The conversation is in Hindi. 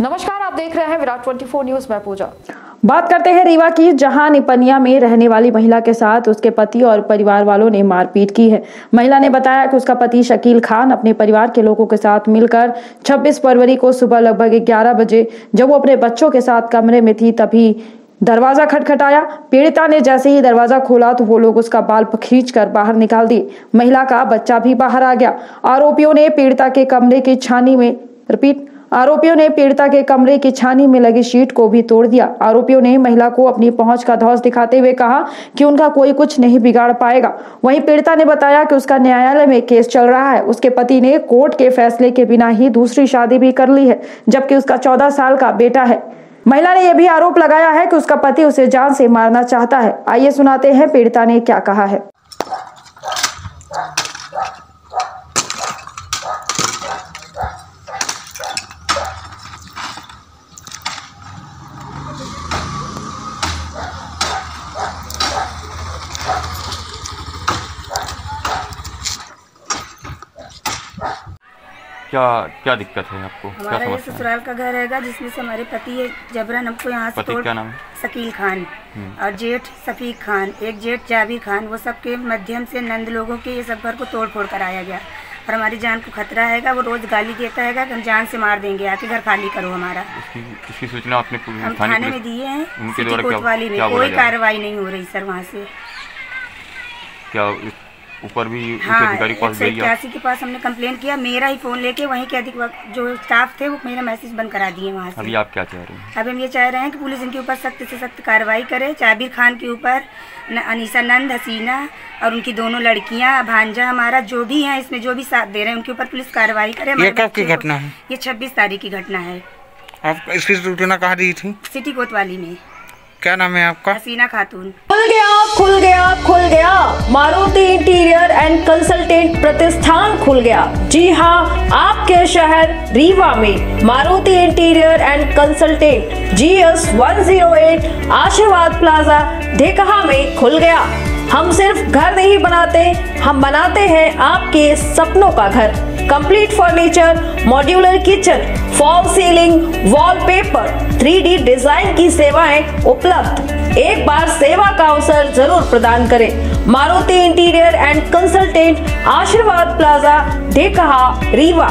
नमस्कार, आप देख रहे हैं विराट 24 न्यूज़, मैं पूजा। बात करते हैं रीवा की, जहाँ निपनिया में रहने वाली महिला के साथ उसके पति और परिवार वालों ने मारपीट की है। महिला ने बताया कि उसका पति शकील खान अपने परिवार के लोगों के साथ मिलकर 26 फरवरी को सुबह लगभग 11 बजे, जब वो अपने बच्चों के साथ कमरे में थी, तभी दरवाज़ा खटखटाया। पीड़िता ने जैसे ही दरवाज़ा खोला तो वो लोग उसका बाल खींच कर बाहर निकाल दिए। महिला का बच्चा भी बाहर आ गया। आरोपियों ने पीड़िता के कमरे की छानी में रिपीट आरोपियों ने पीड़िता के कमरे की छानी में लगी शीट को भी तोड़ दिया। आरोपियों ने महिला को अपनी पहुँच का धौस दिखाते हुए कहा कि उनका कोई कुछ नहीं बिगाड़ पाएगा। वहीं पीड़िता ने बताया कि उसका न्यायालय में केस चल रहा है। उसके पति ने कोर्ट के फैसले के बिना ही दूसरी शादी भी कर ली है, जबकि उसका चौदह साल का बेटा है। महिला ने यह भी आरोप लगाया है कि उसका पति उसे जान से मारना चाहता है। आइए सुनाते हैं पीड़िता ने क्या कहा है। क्या क्या दिक्कत है आपको? क्या समस्या है? ससुराल का घर रहेगा जिसमें से हमारे पति ये जबरन हमको यहाँ से पति तोड़ क्या नाम? है शकील खान और जेठ सफीक खान एक जेठ जाबिर खान वो सब के माध्यम से नंद लोगों के ये सब घर को तोड़ फोड़ कराया गया। और हमारी जान को खतरा हैगा वो रोज गाली देता कि हम जान से मार देंगे आके घर खाली करो हमारा। इसकी इसकी सूचना आपने हम थाने में दिए हैं उनके द्वारा कोतवाली में कोई है? कार्रवाई नहीं हो रही सर वहाँ से। क्या ऊपर भी उच्च हाँ अधिकारी के पास सौ इक्यासी के पास हमने कंप्लेन किया मेरा ही फ़ोन लेके वहीं के अधिक जो स्टाफ थे वो मेरा मैसेज बंद करा दिए वहाँ से। अभी आप क्या चाह रहे हैं? अब हम ये चाह रहे हैं कि पुलिस इनके ऊपर सख्त से सख्त कार्रवाई करे। चाबिर खान के ऊपर अनीसा नंद हसीना और उनकी दोनों लड़कियाँ भांजा हमारा जो भी है इसमें जो भी साथ दे रहे हैं उनके ऊपर पुलिस कार्रवाई करे। ये कब की घटना है? ये छब्बीस तारीख की घटना है। आप इसकी सूचना कहाँ दी थी? सिटी कोतवाली में। क्या नाम है आपका? हसीना खातून। खुल गया खुल गया। एंड कंसल्टेंट प्रतिष्ठान खुल गया। जी हाँ आपके शहर रीवा में Maruti interior and consultant G S one zero eight Ashirwad plaza Dhekaha में खुल गया। हम सिर्फ़ घर नहीं बनाते हम बनाते हैं आपके सपनों का घर। Complete furniture modular kitchen fall ceiling wallpaper, 3D design की सेवाएँ उपलब्ध। एक बार सेवा का अवसर ज़रूर प्रदान करें। Maruti interior and consultant, Ashirwad plaza Dhekaha Rewa.